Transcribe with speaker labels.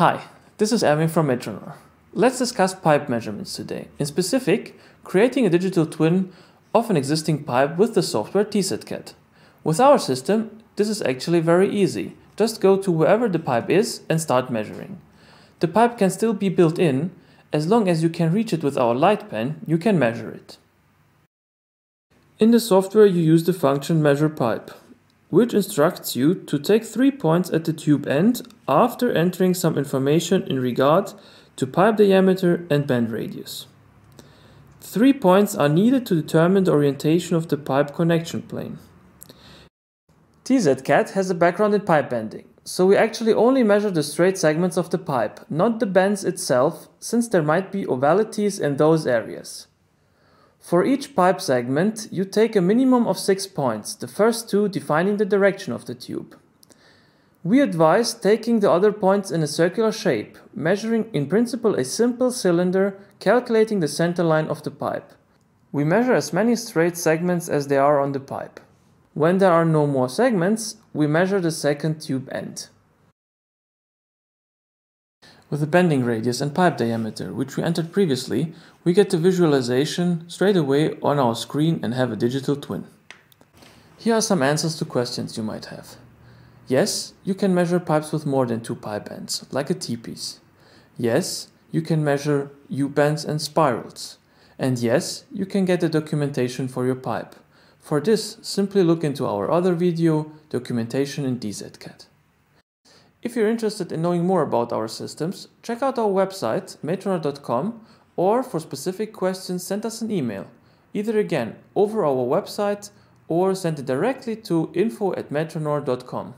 Speaker 1: Hi, this is Erwin from Metronor. Let's discuss pipe measurements today. In specific, creating a digital twin of an existing pipe with the software TeZetCAD. With our system, this is actually very easy. Just go to wherever the pipe is and start measuring. The pipe can still be built in. As long as you can reach it with our light pen, you can measure it. In the software you use the function measure pipe which instructs you to take three points at the tube end after entering some information in regard to pipe diameter and bend radius. Three points are needed to determine the orientation of the pipe connection plane. TeZetCAD has a background in pipe bending, so we actually only measure the straight segments of the pipe, not the bends itself, since there might be ovalities in those areas. For each pipe segment, you take a minimum of 6 points, the first two defining the direction of the tube. We advise taking the other points in a circular shape, measuring in principle a simple cylinder, calculating the center line of the pipe. We measure as many straight segments as there are on the pipe. When there are no more segments, we measure the second tube end. With the bending radius and pipe diameter, which we entered previously, we get the visualization straight away on our screen and have a digital twin. Here are some answers to questions you might have. Yes, you can measure pipes with more than two pipe ends, like a T-piece. Yes, you can measure U-bends and spirals. And yes, you can get the documentation for your pipe. For this, simply look into our other video, Documentation in TeZetCAD. If you're interested in knowing more about our systems, check out our website, metronor.com, or for specific questions, send us an email, either again over our website or send it directly to info at metronor.com.